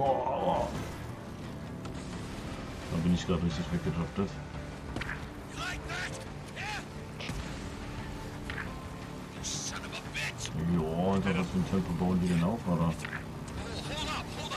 Boah. Da bin ich gerade richtig weggedriftet. You like that? Yeah? You son of a bitch! Jo, Alter, was für ein Tempo bauen die denn auf, oder? Oh, hold up, hold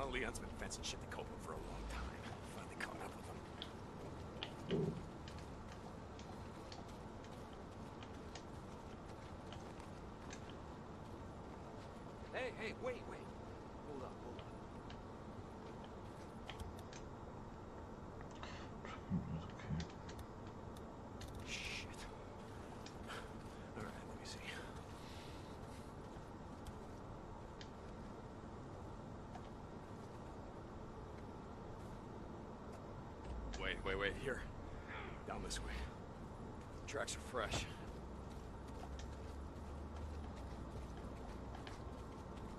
No, Leon's been fencing shit to Copeland for a long time. Finally caught up with him. Hey, hey, wait, wait. Hold up, hold on. Okay. Shit. All right, let me see. Wait, wait, wait. Here. Down this way. The Tracks are fresh.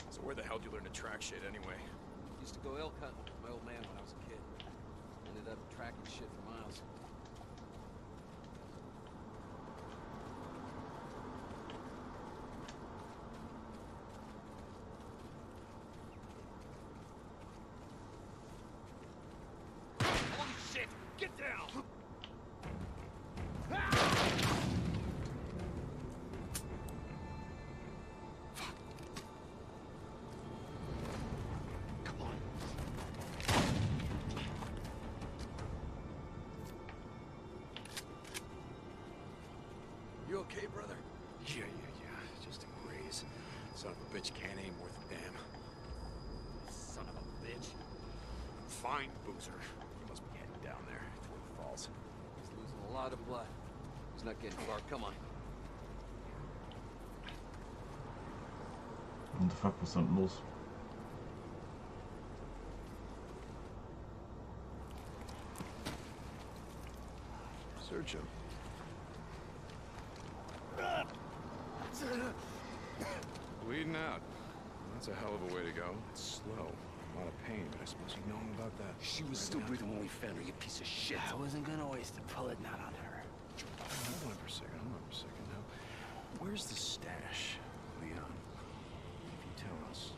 So where the hell did you learn to track shit anyway? Used to go elk hunting with my old man when I was a kid. Ended up tracking shit for miles. Holy shit! Get down! Come on. You okay, brother? Yeah, yeah, yeah. Just a graze. Son of a bitch can't aim worth a damn. Son of a bitch. Fine, Boozer. You must be heading down there, Twin Falls. He's losing a lot of blood. He's not getting far. Come on. What the fuck, was ist denn los? Search him. Bleeding out. That's a hell of a way to go. It's slow. A lot of pain, but I suppose you know about that. She was still breathing when we found her, you piece of shit. I wasn't gonna waste a bullet not on her. Hold on for a second. Hold on for a second now. Where's the stash, Leon? If you tell us,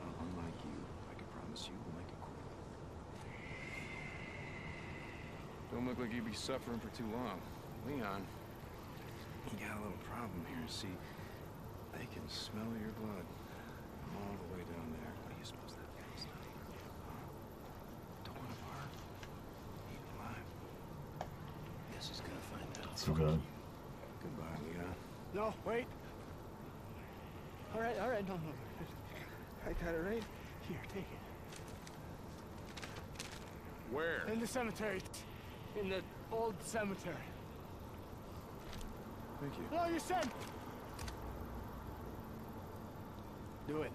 well, unlike you, I can promise you we'll make it quick. Don't look like you'd be suffering for too long. Leon, you got a little problem here. See, they can smell your blood all the way down there. What do you suppose that feels like? Huh? Torn apart? Eaten alive? Guess he's gonna find out. So good. Goodbye, Leon. No, wait. All right, all right, no, no. I got it right here. Take it. Where? In the cemetery. In the old cemetery. Thank you. No, you said. Do it.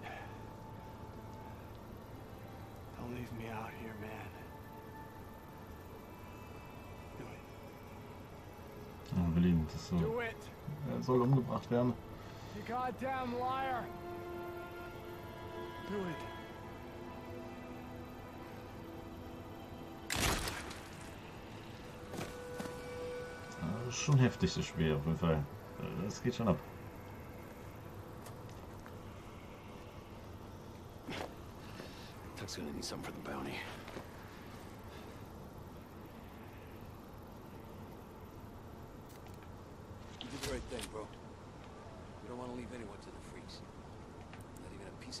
Don't leave me out here, man. Ja, will ihn, das so. Er soll umgebracht werden. You goddamn liar. Do it. Das ist schon heftig, das Spiel auf jeden Fall. Das geht schon ab. Tuck's gonna need something for the bounty.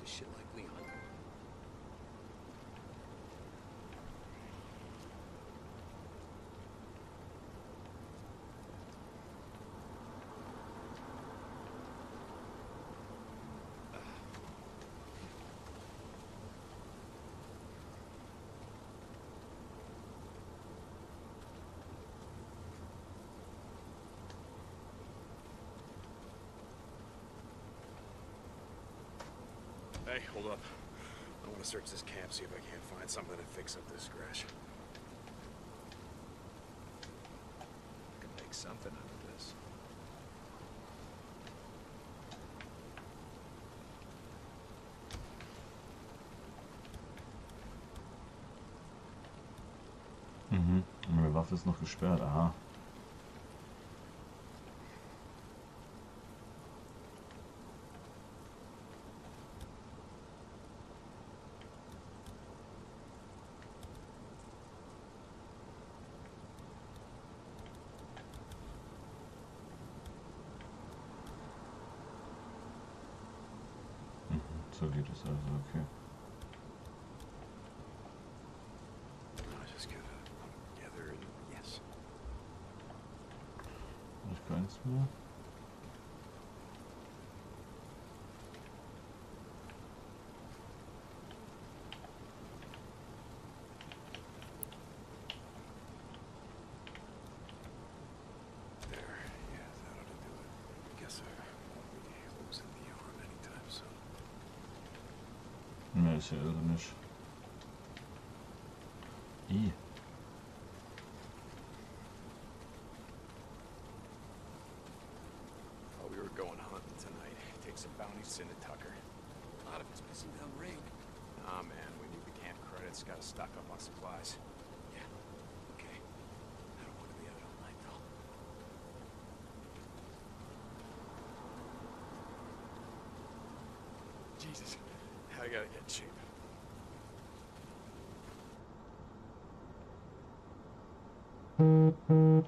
Piece of shit Hey, hold up. I want to search this camp, see if I can't find something to fix up this scratch. I could make something out of this. Mhm. Meine Waffe ist noch gesperrt. Aha. so geht es also okay. Ich kann es mehr. Ne, ist ja irre nicht. I. Thought we were going hunting tonight. Take some bounties into Tucker. A lot of it's missing rain. Ah, man, we need the camp credits. Gotta stock up on supplies. Yeah. Okay. I don't want to be out all night, though. Jesus. I gotta get cheap. Go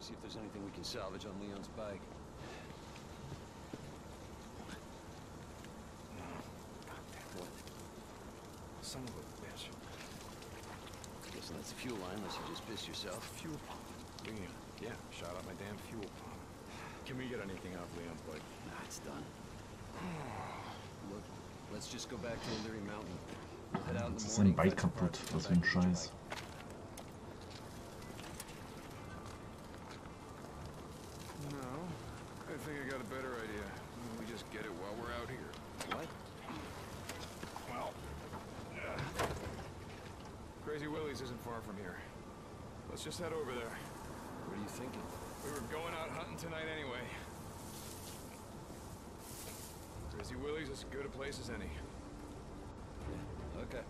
see if there's anything we can salvage on Leon's bike. God damn what? Son of a bitch. Guessing that's the fuel line, unless you just pissed yourself. Fuel pump. Yeah, shot out my damn fuel pump. Can we get anything off Leon's bike? Nah, it's done. Look, let's just go back to O'Leary Mountain. We'll head out in the ist sein morning. Bike kaputt. Was für ein Scheiß. Crazy Willie's as good a place as any. Okay.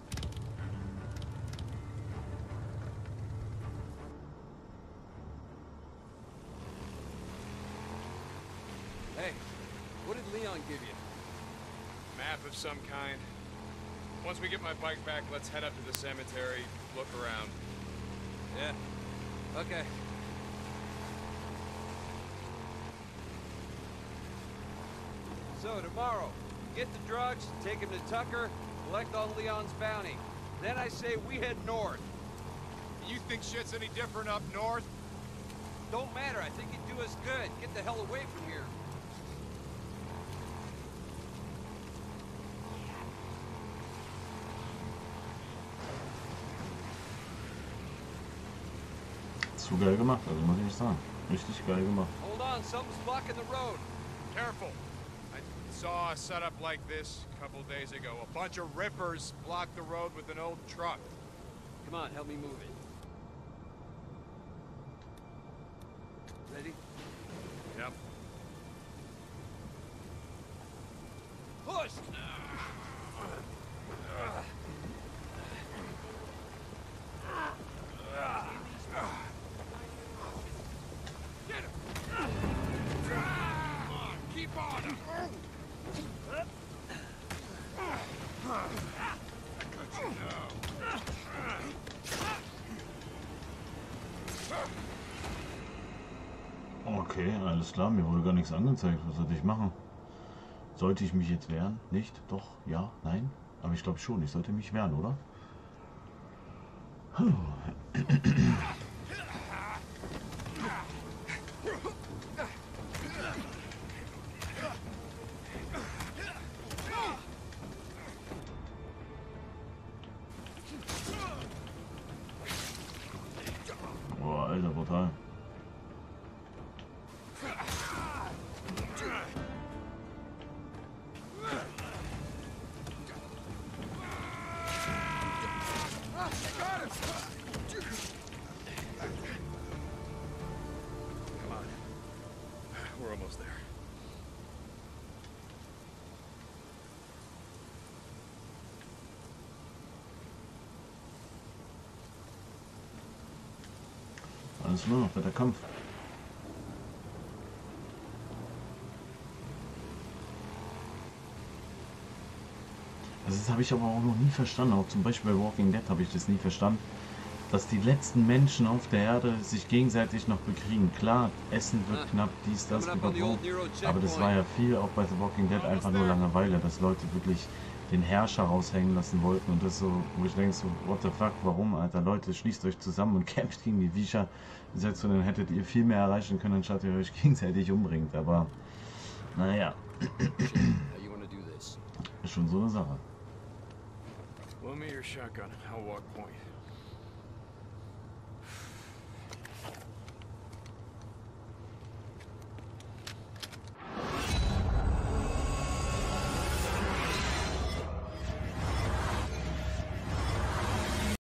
Hey, what did Leon give you? Map of some kind. Once we get my bike back, let's head up to the cemetery, look around. Yeah. Okay. So tomorrow, get the drugs, take him to Tucker, collect on Leon's bounty. Then I say we head north. You think shit's any different up north? Don't matter, I think it'd do us good. Get the hell away from here. Zu geil gemacht, also muss ich sagen. Richtig geil gemacht. Hold on, something's blocking the road. Careful. Saw a setup like this a couple days ago. A bunch of rippers blocked the road with an old truck. Come on, help me move it. Ready? Yep. Push! Okay, alles klar, mir wurde gar nichts angezeigt. Was sollte ich machen? Sollte ich mich jetzt wehren? Nicht? Doch? Ja? Nein? Aber ich glaube schon, ich sollte mich wehren, oder? Puh. Alles nur noch der Kampf. Also das habe ich aber auch noch nie verstanden. Auch zum Beispiel bei Walking Dead habe ich das nie verstanden. Dass die letzten Menschen auf der Erde sich gegenseitig noch bekriegen. Klar, Essen wird knapp, dies, das, überhaupt. Aber das war ja viel auch bei The Walking Dead einfach nur Langeweile, dass Leute wirklich den Herrscher raushängen lassen wollten und das so, wo ich denke so, what the fuck, warum, Alter, Leute, schließt euch zusammen und kämpft gegen die Viecher, selbst dann hättet ihr viel mehr erreichen können, anstatt ihr euch gegenseitig umbringt, aber naja, ist schon so eine Sache. Loan me your shotgun. I'll walk point.